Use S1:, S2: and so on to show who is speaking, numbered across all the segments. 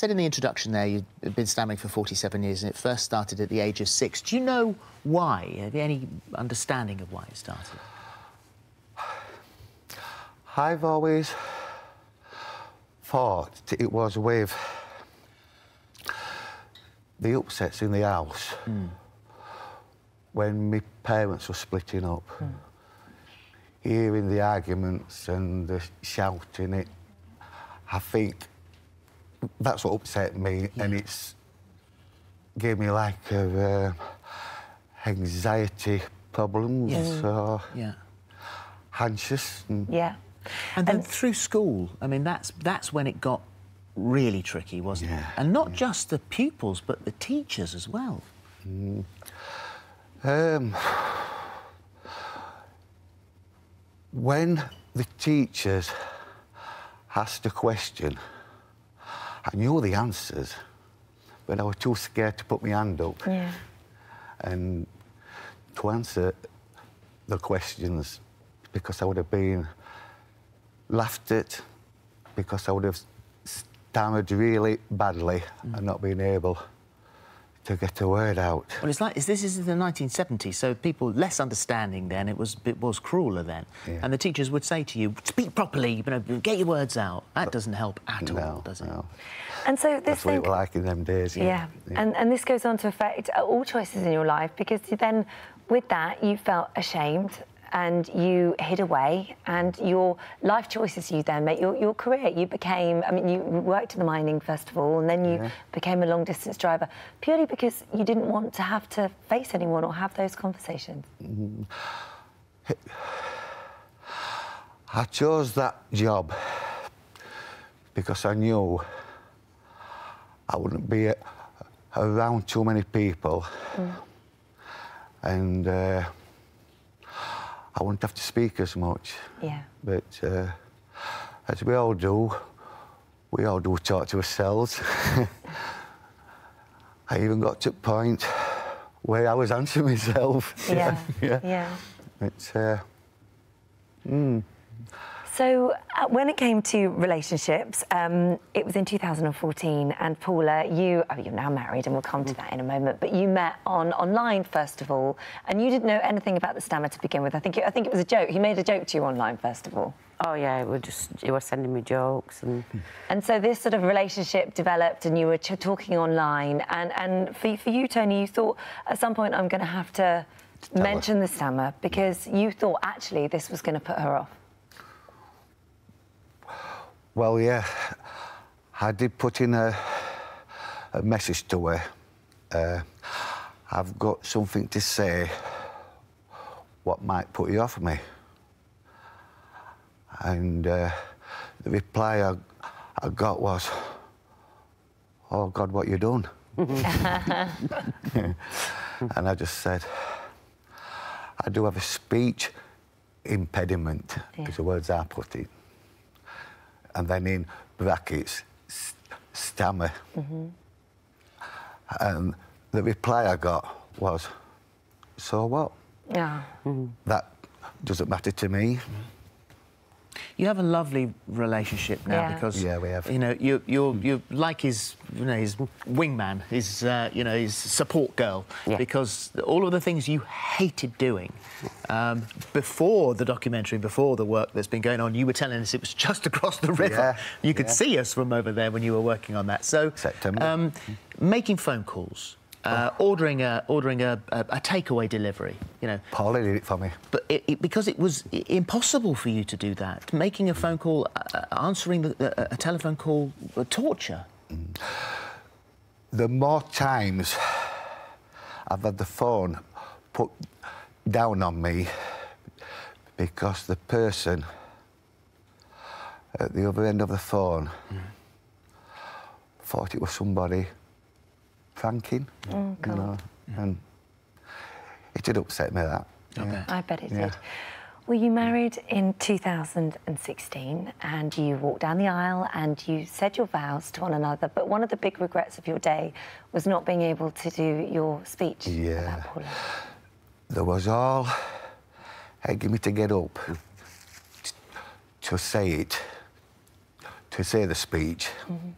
S1: said in the introduction there you've been stammering for 47 years and it first started at the age of six. Do you know why? Have you any understanding of why it started?
S2: I've always thought it was with the upsets in the house mm. when my parents were splitting up. Mm. Hearing the arguments and the shouting, it, I think that's what upset me, yeah. and it's gave me like a, uh, anxiety problems
S1: yes.
S2: or
S1: yeah.
S2: anxious. And...
S3: Yeah.
S1: And then and... through school, I mean, that's that's when it got really tricky, wasn't
S2: yeah,
S1: it? And not
S2: yeah.
S1: just the pupils, but the teachers as well.
S2: Mm. Um, when the teachers asked a question, I knew the answers, but I was too scared to put my hand up.
S3: Yeah.
S2: And to answer the questions because I would have been laughed at, because I would have stammered really badly mm. and not been able to get a word out.
S1: Well, it's like this is in the 1970s, so people less understanding then. It was it was crueler then, yeah. and the teachers would say to you, "Speak properly, you know, get your words out." That but, doesn't help at
S2: no,
S1: all, does it?
S2: No.
S3: And so this
S2: That's
S3: thing...
S2: what it was like in them days.
S3: Yeah. Yeah. yeah. and and this goes on to affect all choices in your life because then, with that, you felt ashamed and you hid away and your life choices you then made, your, your career, you became, I mean, you worked in the mining first of all and then you yeah. became a long distance driver purely because you didn't want to have to face anyone or have those conversations.
S2: I chose that job because I knew I wouldn't be around too many people mm. and uh, I wouldn't have to speak as much.
S3: Yeah.
S2: But uh, as we all do, we all do talk to ourselves. I even got to a point where I was answering myself.
S3: Yeah.
S2: yeah.
S3: Yeah.
S2: It's, uh, mm.
S3: So, uh, when it came to relationships, um, it was in 2014, and Paula, you oh, you're now married, and we'll come to that in a moment. But you met on online first of all, and you didn't know anything about the stammer to begin with. I think it, I think it was a joke. He made a joke to you online first of all.
S4: Oh yeah, it was just he was sending me jokes and.
S3: And so this sort of relationship developed, and you were talking online, and and for for you, Tony, you thought at some point I'm going to have to mention the stammer because you thought actually this was going to put her off.
S2: Well, yeah, I did put in a, a message to her. Uh, I've got something to say what might put you off me. And uh, the reply I, I got was, oh, God, what you done? and I just said, I do have a speech impediment, yeah. is the words I put it and then in brackets, stammer. Mm -hmm. And the reply I got was, so what?
S3: Yeah.
S2: Mm -hmm. That doesn't matter to me.
S1: You have a lovely relationship now
S3: yeah.
S1: because
S2: yeah, we have.
S1: You know, you you're you like his you know his wingman, his uh, you know his support girl, yeah. because all of the things you hated doing um, before the documentary, before the work that's been going on, you were telling us it was just across the river.
S2: Yeah,
S1: you could see us from over there when you were working on that. So
S2: September.
S1: Um, making phone calls uh, ordering a ordering a, a, a, takeaway delivery. You know,
S2: Paula did it for me.
S1: But it, it, because it was impossible for you to do that, making a phone call, uh, uh answering the, a telephone call, torture. Mm.
S2: The more times I've had the phone put down on me because the person at the other end of the phone mm. thought it was somebody pranking.
S3: Oh, God. You know,
S2: and it did upset me, that.
S3: Yeah. I bet it yeah. did. Well, you married in 2016 and you walked down the aisle and you said your vows to one another. But one of the big regrets of your day was not being able to do your speech
S2: yeah. There was all egging me to get up to say it, to say the speech. Mm -hmm.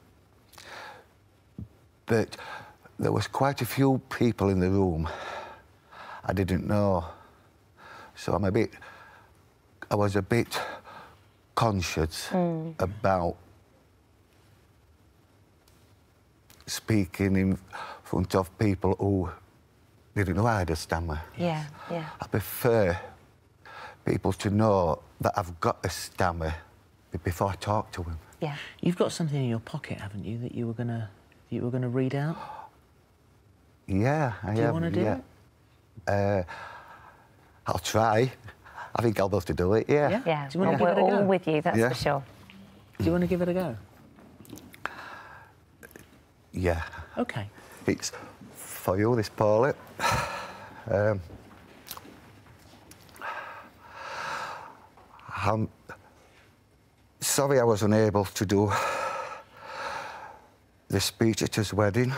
S2: but there was quite a few people in the room I didn't know. So I'm a bit, I was a bit conscious hmm. about speaking in front of people who didn't know I had a stammer.
S3: Yeah, yeah.
S2: I prefer people to know that I've got a stammer before I talk to them.
S3: Yeah.
S1: You've got something in your pocket, haven't you, that you were gonna you were gonna read out?
S2: Yeah, I
S1: Do you
S2: have,
S1: wanna do
S2: yeah. Uh, I'll try. I think I'll be able to do it, yeah.
S1: Yeah?
S3: Yeah.
S1: Do you wanna give it
S3: we're
S1: a
S3: all
S1: go?
S3: with you, that's
S2: Yeah.
S3: for sure.
S1: Do you want to give it a go?
S2: Yeah.
S1: Okay.
S2: It's for you, this Paulie. Um, I'm sorry I was unable to do the speech at his wedding.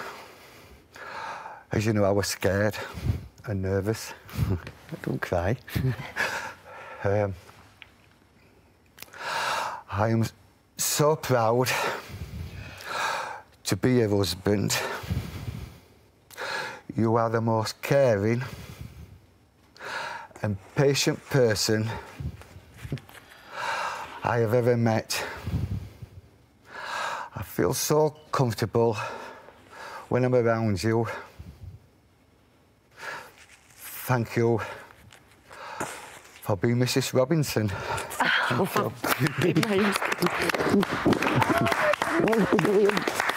S2: As you know, I was scared and nervous. Don't cry. um, I am so proud to be your husband. You are the most caring and patient person I have ever met. I feel so comfortable when I'm around you. Thank you for being Mrs. Robinson.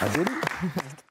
S2: I didn't.